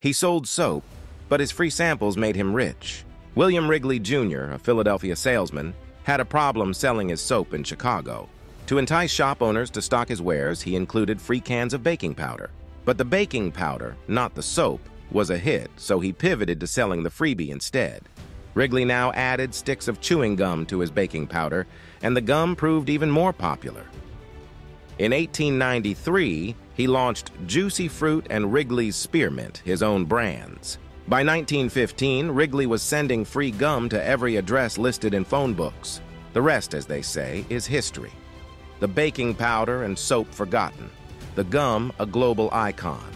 He sold soap, but his free samples made him rich. William Wrigley Jr., a Philadelphia salesman, had a problem selling his soap in Chicago. To entice shop owners to stock his wares, he included free cans of baking powder. But the baking powder, not the soap, was a hit, so he pivoted to selling the freebie instead. Wrigley now added sticks of chewing gum to his baking powder, and the gum proved even more popular. In 1893, he launched Juicy Fruit and Wrigley's Spearmint, his own brands. By 1915, Wrigley was sending free gum to every address listed in phone books. The rest, as they say, is history. The baking powder and soap forgotten. The gum, a global icon.